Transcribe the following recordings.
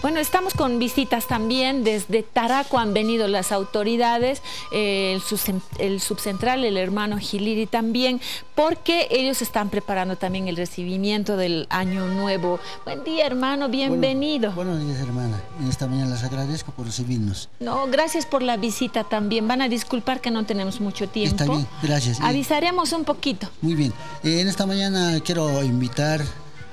Bueno, estamos con visitas también. Desde Taraco han venido las autoridades, eh, el, subcentral, el hermano Giliri también, porque ellos están preparando también el recibimiento del año nuevo. Buen día, hermano, bienvenido. buenos días, hermana. Esta mañana les agradezco por recibirnos. No, gracias por la visita también. Van a disculpar que no tenemos mucho tiempo. Está bien, gracias. Avisaremos un poquito. Muy bien. Eh, en esta mañana quiero invitar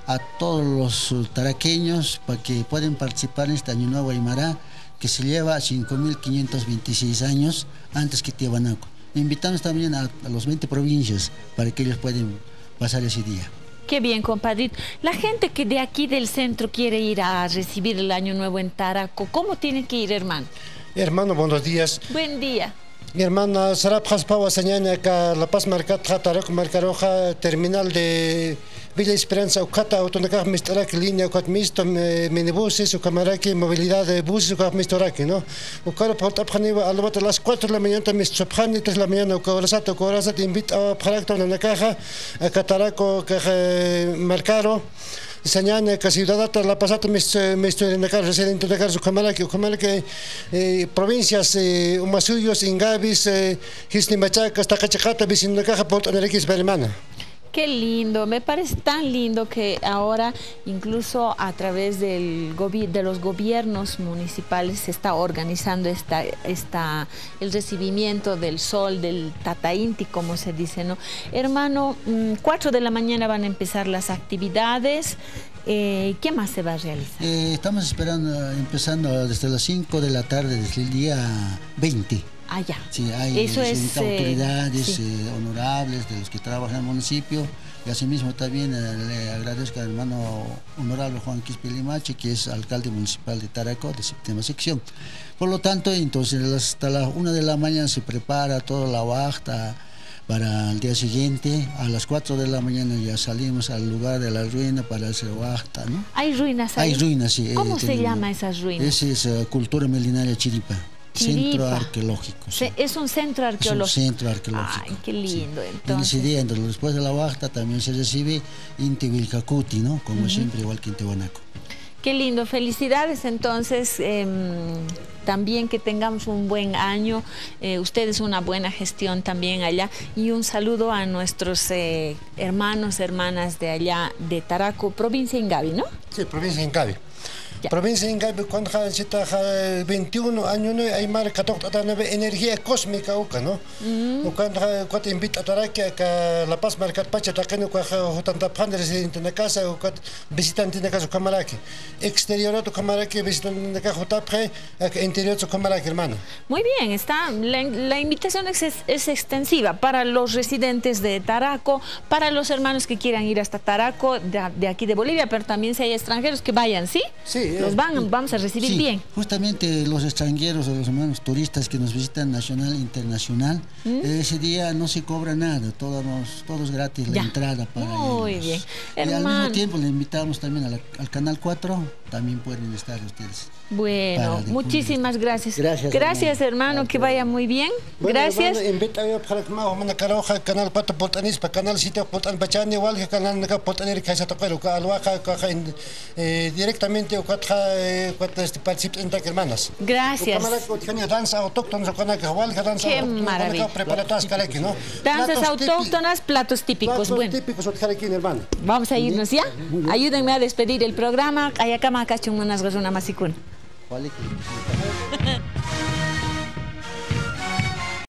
a todos los taraqueños para que puedan participar en este Año Nuevo Aymara, que se lleva 5.526 años antes que Tiahuanaco. Invitamos también a, los 20 provincias para que ellos puedan pasar ese día. Qué bien, compadrito. La gente que de aquí del centro quiere ir a recibir el Año Nuevo en Taraco, ¿cómo tiene que ir, hermano? Hermano, buenos días. Buen día. Mi hermana Sarap Haspawa señala que La Paz Marcat Taraco Marcaroja, terminal de Villa Esperanza ukata autonakaj mistaraki línea ukat misto minibuses ukamaraki movilidad de buses ukat mistoraki no ukara por tapjaniwa alwata las 4 de la mañana mis chapjani 3 de la mañana ukawarasat ukawarasat invita a parakta una nakaja a Cataraco que mercado Sañana, que ciudadata la pasata en la casa residente de casa Ucamalaki Ucamalaki provincias Umasuyos Ingabis Hisnimachacas Takachacata Vecino de Caja Port Anerequis Berimana Qué lindo, me parece tan lindo que ahora incluso a través del de los gobiernos municipales se está organizando esta, esta, el recibimiento del sol, del tatainti, como se dice, ¿no? Hermano, 4 mm, de la mañana van a empezar las actividades. Eh, ¿Qué más se va a realizar? Eh, estamos esperando, empezando desde las 5 de la tarde, desde el día 20 Ah, ya. Sí, hay Eso es, eh, autoridades eh, honorables de los que trabajan en el municipio. Y asimismo también eh, le agradezco al hermano honorable Juan Quispe Limache, que es alcalde municipal de Taraco, de séptima sección. Por lo tanto, entonces hasta la una de la mañana se prepara toda la bajta para el día siguiente. A las 4 de la mañana ya salimos al lugar de la ruina para hacer bajta, ¿no? ¿Hay ruinas ahí? Hay ruinas, sí. ¿Cómo se llama esas ruinas? Esa es cultura milenaria chiripa. Centro arqueológico. Es un centro arqueológico. Es un centro arqueológico. Ay, qué lindo. Entonces. después de la bajta también se recibe Inti Vilcacuti, ¿no? Como siempre, igual que en Tehuanaco. Qué lindo, felicidades entonces, em, también que tengamos un buen año, eh, ustedes una buena gestión también allá y un saludo a nuestros eh, hermanos, hermanas de allá de Taraco, provincia Ingavi, ¿no? Sí, provincia Ingavi. Provincia en Gabi cuando chita 21 años no hay mar katok energía cósmica uka no. Cuando cuando invita a que La Paz marcat pacha takeno kwa hotanta pan residente na casa o cuando visitante na casa kamaraki. Exterior to kamaraki visitante na casa hotapre interior to kamaraki hermano. Muy bien, está la, la invitación es, es, extensiva para los residentes de Taraco, para los hermanos que quieran ir hasta Taraco de, de aquí de Bolivia, pero también si hay extranjeros que vayan, ¿sí? Sí, los van, vamos a recibir bien. Justamente los extranjeros o los hermanos turistas que nos visitan nacional e internacional, ¿Mm? ese día no se cobra nada, todos, todos gratis la entrada para Muy bien. Y al mismo tiempo le invitamos también al canal 4, también pueden estar ustedes. Bueno, muchísimas gracias. Gracias, gracias hermano, que vaya muy bien. gracias. canal 4 para canal 7 Bachani, igual que canal directamente participa en hermanas. Gracias. Danza Qué maravilla. Danzas autóctonas, platos típicos. Platos típicos, hermano. Vamos a irnos ya. Ayúdenme a despedir el programa. Masikun.